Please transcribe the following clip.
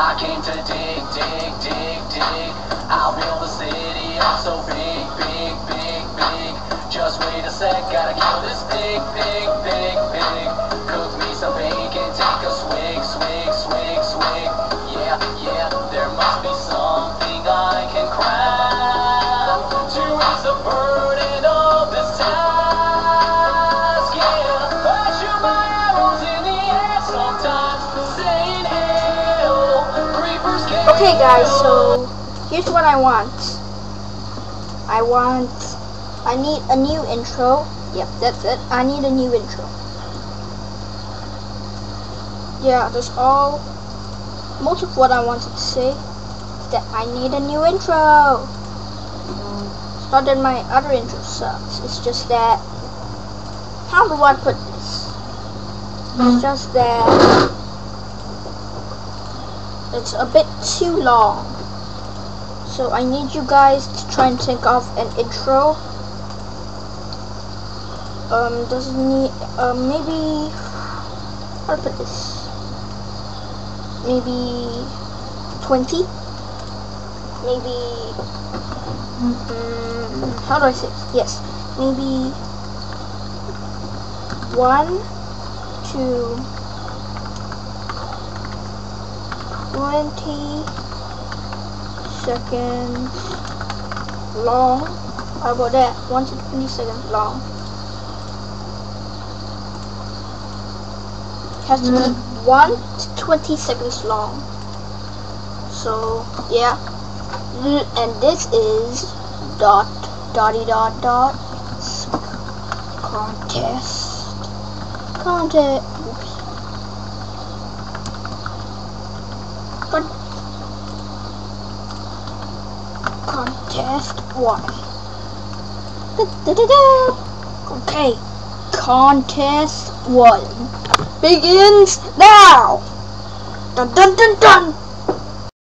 I came to dig, dig, dig, dig. I'll build a city up so big, big, big, big. Just wait a sec, gotta kill this pig, pig, Okay, guys, so here's what I want. I want. I need a new intro. Yep, that's it. I need a new intro. Yeah, that's all. Most of what I wanted to say is that I need a new intro. It's not that my other intro sucks. It's just that. How do I put this? It's just that it's a bit too long. So I need you guys to try and think of an intro. Um, does it need, um, maybe, how to put this? Maybe 20? Maybe, mm, how do I say? Yes, maybe one, two, 20 seconds long. How about that? 1 to 20 seconds long. Has to be mm. 1 to 20 seconds long. So, yeah. Mm, and this is dot, dotty dot dot, contest, contest, contest one. Da-da-da-da. Okay, contest one begins now. Dun dun dun dun.